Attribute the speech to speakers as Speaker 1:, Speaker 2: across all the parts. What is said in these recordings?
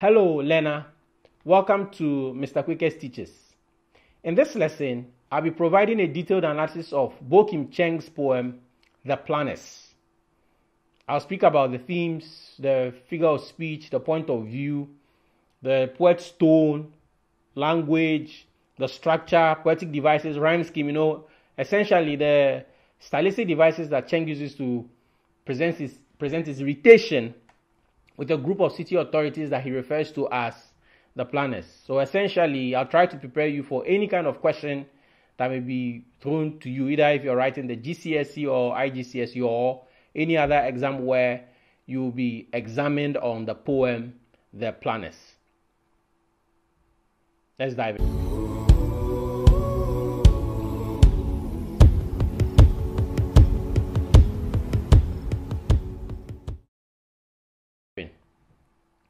Speaker 1: Hello, learner. Welcome to Mr. Quakers Teaches. In this lesson, I'll be providing a detailed analysis of Boey Kim Cheng's poem, The Planners. I'll speak about the themes, the figure of speech, the point of view, the poet's tone, language, the structure, poetic devices, rhyme scheme, you know, essentially the stylistic devices that Cheng uses to present his, present his irritation with a group of city authorities that he refers to as the planners. So essentially, I'll try to prepare you for any kind of question that may be thrown to you, either if you're writing the GCSE or IGCSE or any other exam where you'll be examined on the poem The Planners. Let's dive in.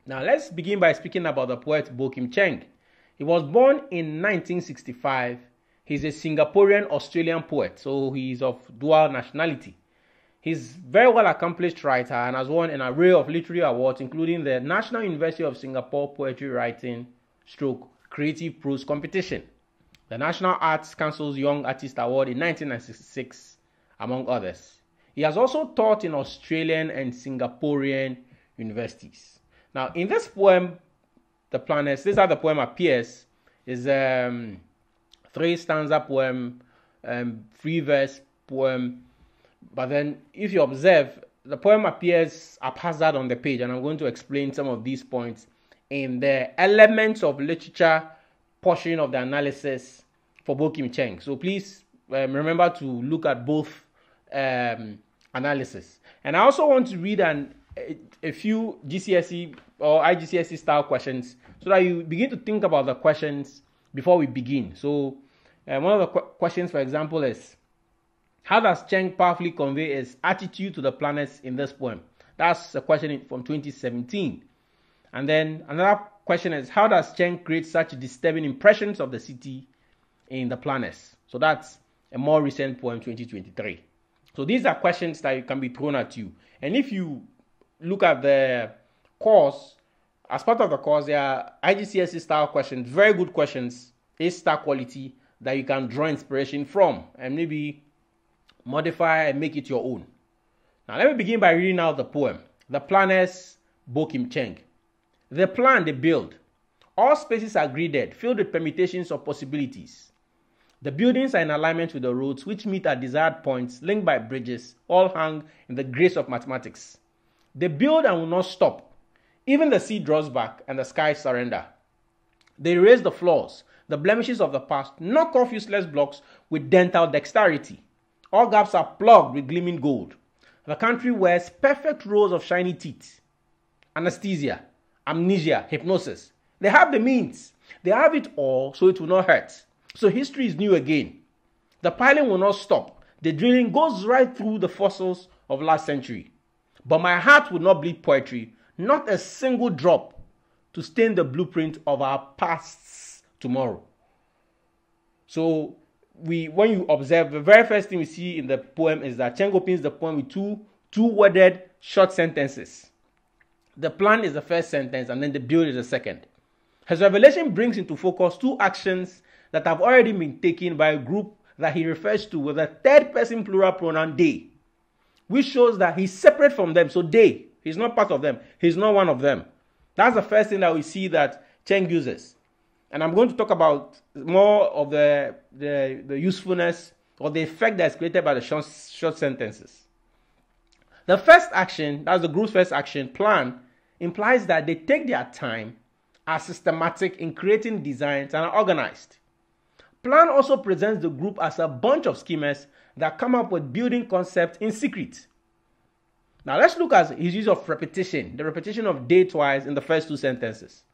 Speaker 1: Now, let's begin by speaking about the poet Boey Kim Cheng. He was born in 1965. He's a Singaporean Australian poet, so he's of dual nationality. He's a very well accomplished writer and has won an array of literary awards, including the National University of Singapore Poetry Writing Stroke Creative Prose Competition, the National Arts Council's Young Artist Award in 1996, among others. He has also taught in Australian and Singaporean universities. Now, in this poem, The Planners, this is how the poem appears, is um, three stanza poem, um, free verse poem. But then, if you observe, the poem appears haphazard on the page, and I'm going to explain some of these points in the elements of literature portion of the analysis for Boey Kim Cheng. So please um, remember to look at both um, analysis. And I also want to read an a, few GCSE or IGCSE style questions so that you begin to think about the questions before we begin. So, uh, one of the qu- questions, for example, is How does Cheng powerfully convey his attitude to the planners in this poem? That's a question from 2017. And then another question is How does Cheng create such disturbing impressions of the city in the Planners? So, that's a more recent poem, 2023. So, these are questions that can be thrown at you. And if you look at the course, as part of the course, there are IGCSE style questions, very good questions, A star quality that you can draw inspiration from and maybe modify and make it your own. Now, let me begin by reading out the poem The Planners, Boey Kim Cheng. The plan they build. All spaces are gridded, filled with permutations of possibilities. The buildings are in alignment with the roads, which meet at desired points, linked by bridges, all hung in the grace of mathematics. They build and will not stop. Even the sea draws back and the skies surrender. They erase the flaws, the blemishes of the past, knock off useless blocks with dental dexterity. All gaps are plugged with gleaming gold. The country wears perfect rows of shiny teeth. Anesthesia, amnesia, hypnosis. They have the means. They have it all so it will not hurt. So history is new again. The piling will not stop. The drilling goes right through the fossils of last century. But my heart would not bleed poetry, not a single drop to stain the blueprint of our past's tomorrow. So we when you observe the very first thing we see in the poem is that Cheng opens the poem with two two worded short sentences. The plan is the first sentence and then the build is the second. His revelation brings into focus two actions that have already been taken by a group that he refers to with a third person plural pronoun they which shows that he's separate from them. So they, he's not part of them. He's not one of them. That's the first thing that we see that Cheng uses. And I'm going to talk about more of the, the, the usefulness or the effect that's created by the short, short sentences. The first action, that's the group's first action plan, implies that they take their time, are systematic in creating designs, and are organized. Plan also presents the group as a bunch of schemers that come up with building concepts in secret. Now let's look at his use of repetition, the repetition of day twice in the first two sentences.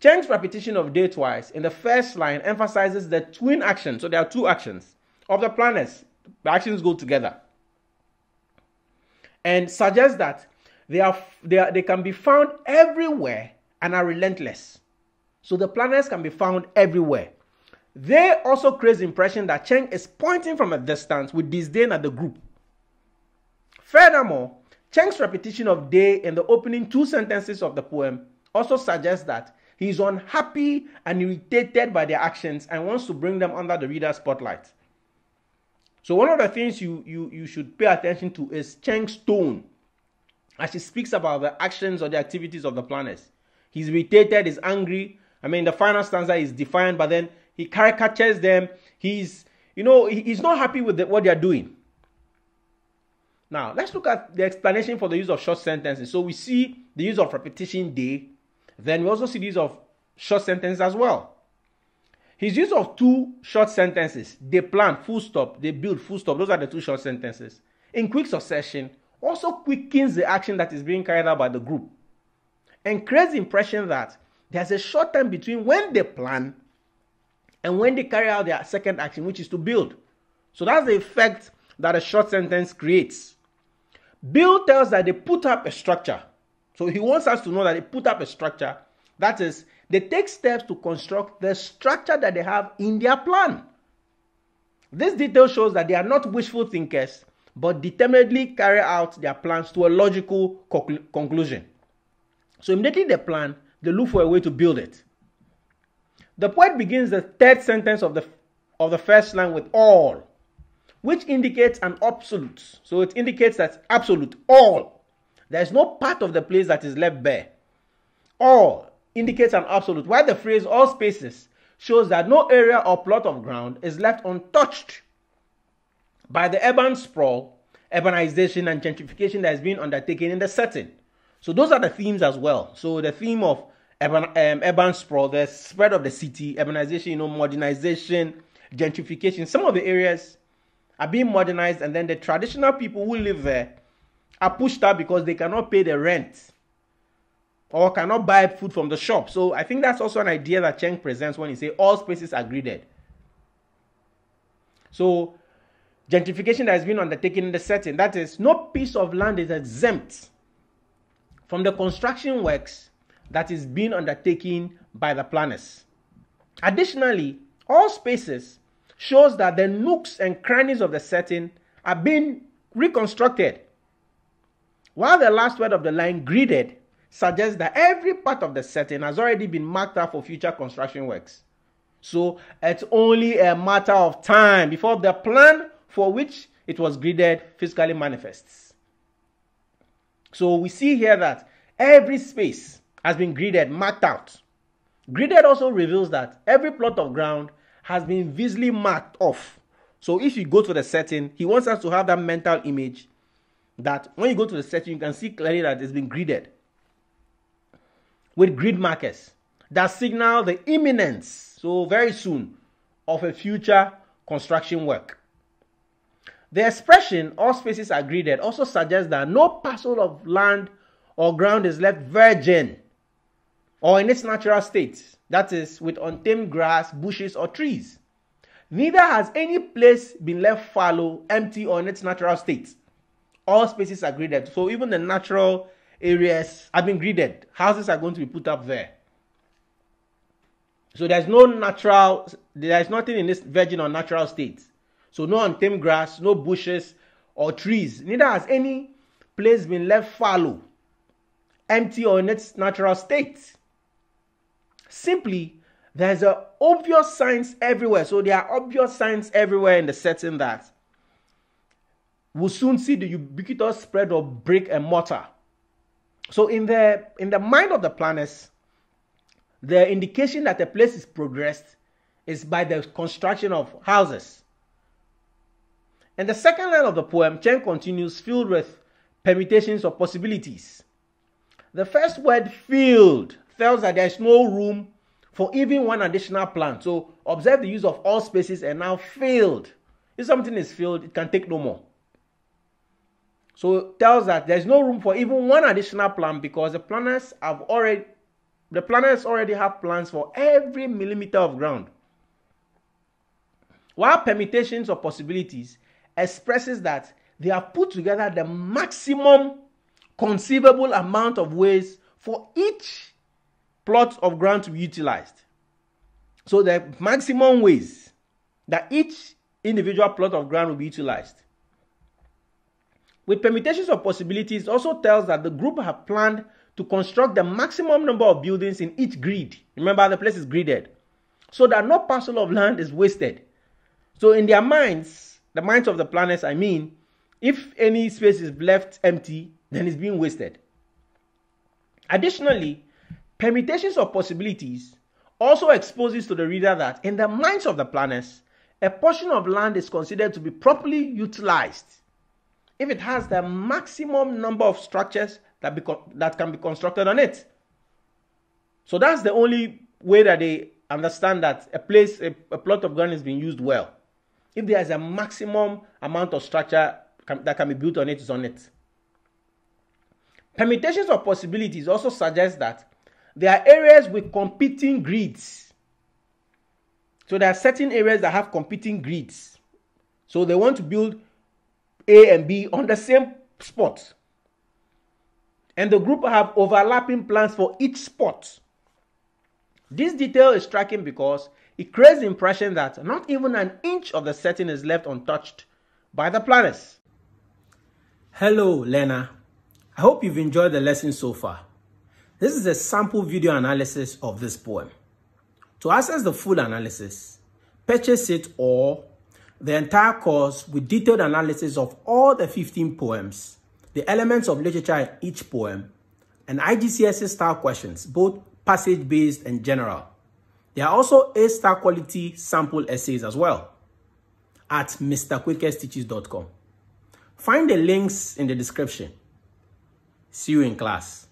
Speaker 1: Cheng's repetition of day twice in the first line emphasizes the twin action, so there are two actions of the planners. The actions go together. And suggests that they, are, they, are, they can be found everywhere and are relentless. So the planners can be found everywhere. They also create the impression that Cheng is pointing from a distance with disdain at the group. Furthermore, Cheng's repetition of day in the opening two sentences of the poem also suggests that he is unhappy and irritated by their actions and wants to bring them under the reader's spotlight. So one of the things you, you, you should pay attention to is Cheng's tone as he speaks about the actions or the activities of the planners. He's irritated, he's angry. I mean, the final stanza is defiant, but then he caricatures them. He's, you know, he's not happy with the, what they are doing. Now, let's look at the explanation for the use of short sentences. So we see the use of repetition day. Then we also see the use of short sentences as well. His use of two short sentences, they plan, full stop, they build, full stop. Those are the two short sentences. In quick succession, also quickens the action that is being carried out by the group and creates the impression that there's a short time between when they plan and when they carry out their second action, which is to build. So that's the effect that a short sentence creates. Bill tells that they put up a structure. So he wants us to know that they put up a structure. That is, they take steps to construct the structure that they have in their plan. This detail shows that they are not wishful thinkers, but determinedly carry out their plans to a logical conclu- conclusion. So immediately they plan, they look for a way to build it. The poet begins the third sentence of the of the first line with all which indicates an absolute. So it indicates that absolute, all. There is no part of the place that is left bare. All indicates an absolute. While the phrase all spaces shows that no area or plot of ground is left untouched by the urban sprawl, urbanization, and gentrification that is being undertaken in the setting. So those are the themes as well. So the theme of urban, um, urban sprawl, the spread of the city, urbanization, you know, modernization, gentrification. Some of the areas are being modernized, and then the traditional people who live there are pushed out because they cannot pay the rent or cannot buy food from the shop. So I think that's also an idea that Cheng presents when he says all spaces are gridded. So gentrification that has been undertaken in the setting, that is, no piece of land is exempt from the construction works that is being undertaken by the planners. Additionally, all spaces shows that the nooks and crannies of the setting are being reconstructed. While the last word of the line, gridded, suggests that every part of the setting has already been marked out for future construction works. So it's only a matter of time before the plan for which it was gridded physically manifests. So we see here that every space has been gridded, marked out. Gridded also reveals that every plot of ground has been visibly marked off. So if you go to the setting, he wants us to have that mental image that when you go to the setting, you can see clearly that it's been gridded with grid markers that signal the imminence, so very soon, of a future construction work. The expression all spaces are gridded also suggests that no parcel of land or ground is left virgin or in its natural state that is, with untamed grass, bushes, or trees. Neither has any place been left fallow, empty, or in its natural state. All spaces are graded. So even the natural areas have been graded. Houses are going to be put up there. So there's no natural, there's nothing in this virgin or natural state. So no untamed grass, no bushes or trees. Neither has any place been left fallow, empty, or in its natural state. Simply, there's a obvious signs everywhere. So there are obvious signs everywhere in the setting that we'll soon see the ubiquitous spread of brick and mortar. So in the in the mind of the planners, the indication that a place is progressed is by the construction of houses. In the second line of the poem, Cheng continues filled with permutations of possibilities. The first word filled tells that there is no room for even one additional plant. So observe the use of all spaces and now filled. If something is filled, it can take no more. So tells that there's no room for even one additional plant because the planners have already the planners already have plans for every millimeter of ground. While permutations of possibilities expresses that they have put together the maximum conceivable amount of ways for each plot of ground to be utilized. So the maximum ways that each individual plot of ground will be utilized. With permutations of possibilities also tells that the group have planned to construct the maximum number of buildings in each grid. Remember, the place is gridded. So that no parcel of land is wasted. So in their minds, the minds of the planners, I mean, if any space is left empty, then it's being wasted. Additionally, permutations of possibilities also exposes to the reader that in the minds of the planners, a portion of land is considered to be properly utilized if it has the maximum number of structures that, be, that can be constructed on it. So that's the only way that they understand that a place, a, a plot of ground is being used well. If there is a maximum amount of structure can, that can be built on it, is on it. Permutations of possibilities also suggest that there are areas with competing grids. So there are certain areas that have competing grids. So they want to build A and B on the same spot. And the group have overlapping plans for each spot. This detail is striking because it creates the impression that not even an inch of the setting is left untouched by the planners. Hello, learner. I hope you've enjoyed the lesson so far. This is a sample video analysis of this poem. To access the full analysis, purchase it or the entire course with detailed analysis of all the 15 poems, the elements of literature in each poem, and IGCSE style questions, both passage-based and general. There are also A-star quality sample essays as well at mrquakersteaches.com. Find the links in the description. See you in class.